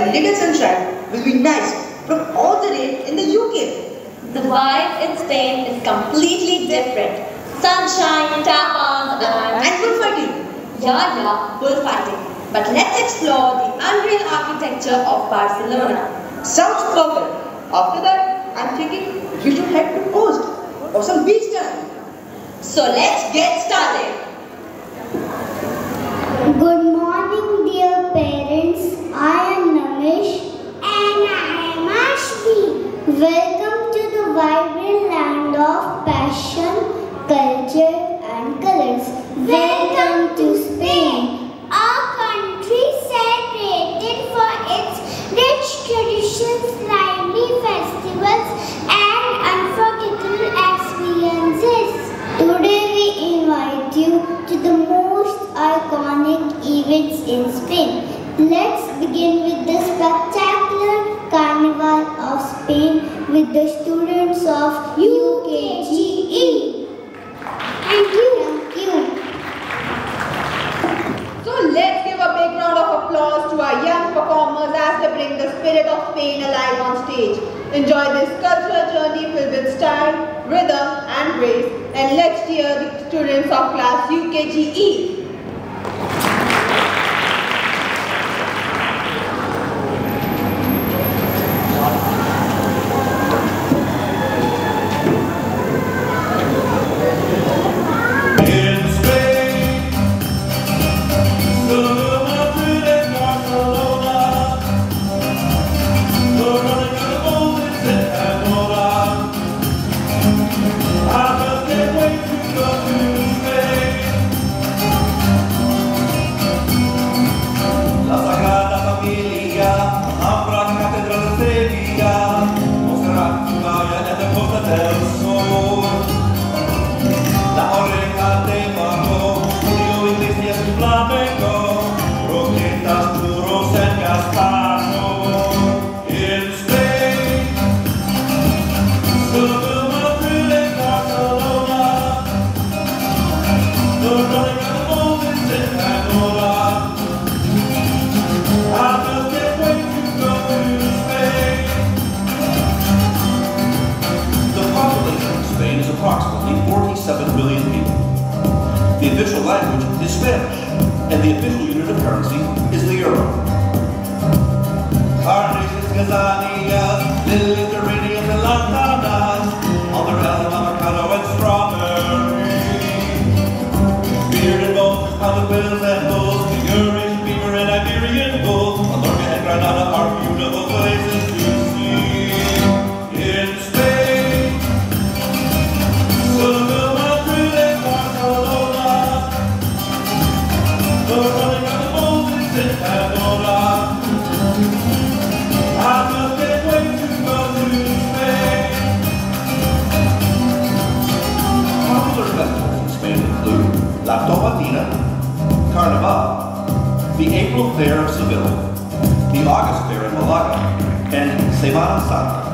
a little sunshine will be nice from all the rain in the UK. The vibe in Spain is completely different. Sunshine, tapas, and... And bullfighting. Yeah, yeah, bullfighting. But let's explore the unreal architecture of Barcelona. Sounds perfect. After that, I'm thinking we should head to coast or some beach time. So let's get started. Spain. Let's begin with the spectacular Carnival of Spain with the students of UKGE. Thank you. Thank you. So let's give a big round of applause to our young performers as they bring the spirit of Spain alive on stage. Enjoy this cultural journey filled with style, rhythm and grace and let's hear the students of class UKGE. Oreja language is Spanish, and the official unit of currency is the euro. April Fair of Seville, the August Fair in Malaga, and Semana Santa.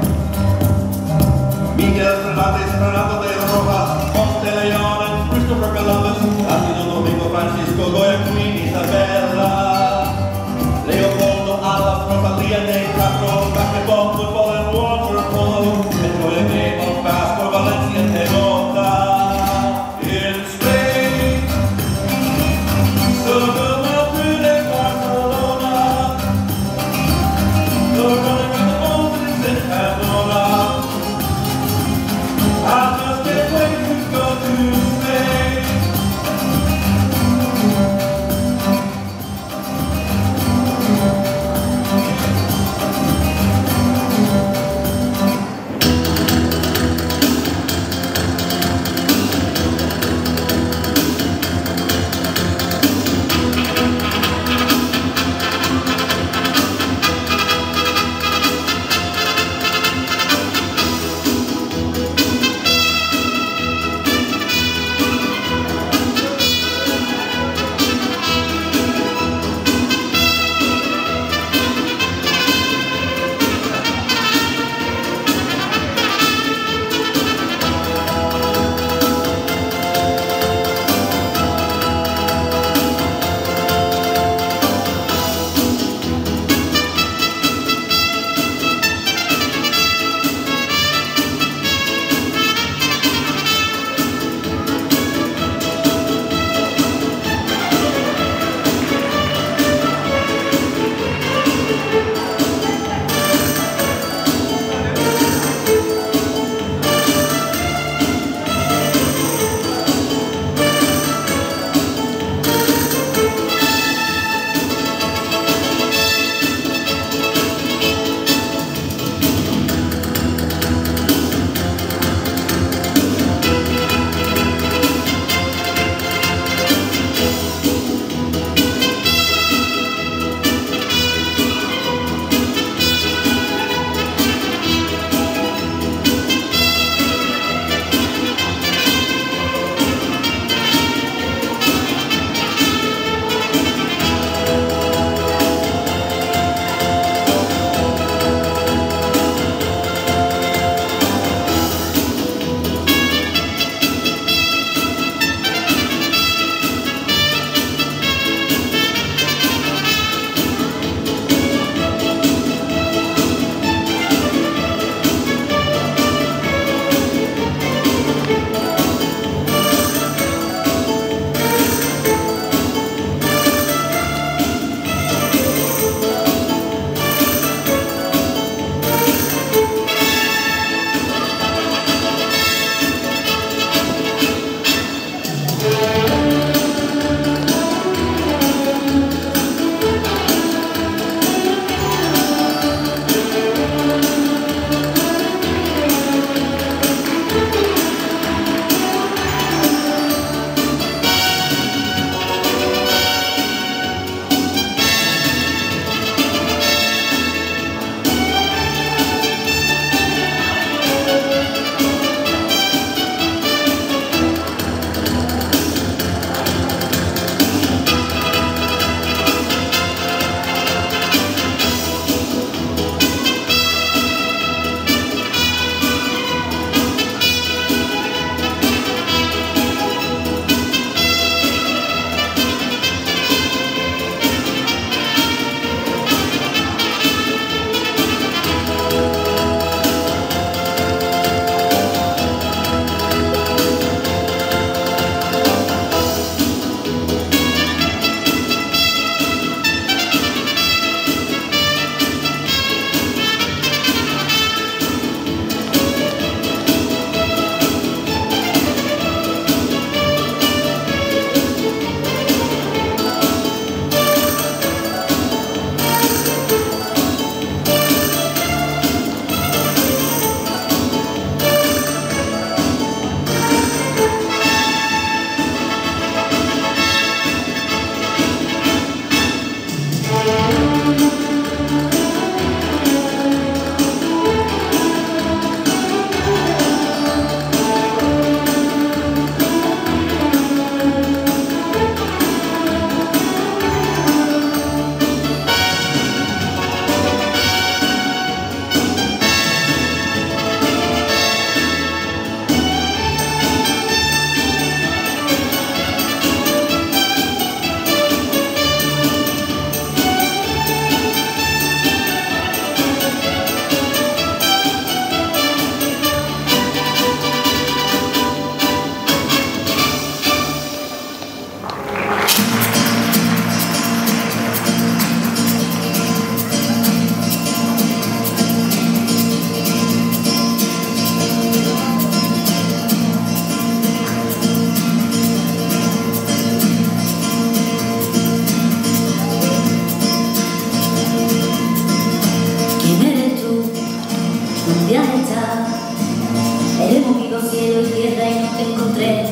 Y tierra y te encontré.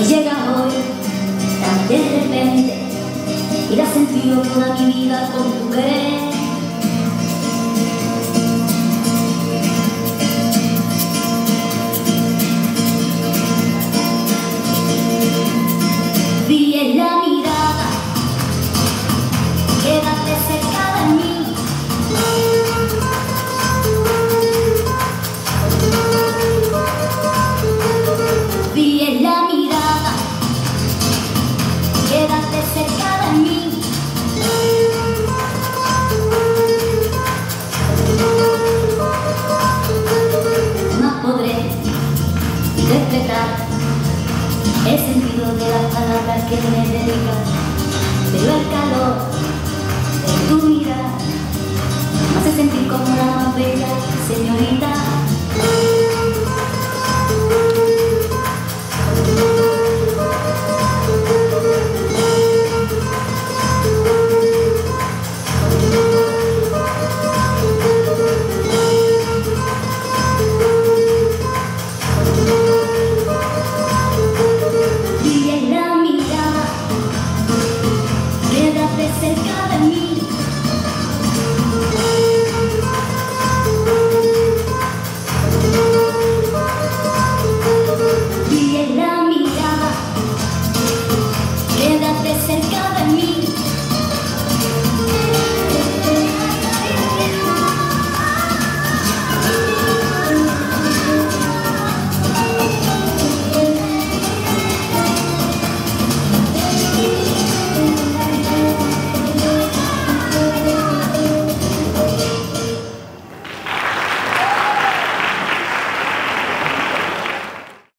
Y llega hoy, tan de repente, y la sentido toda mi vida con tu querer.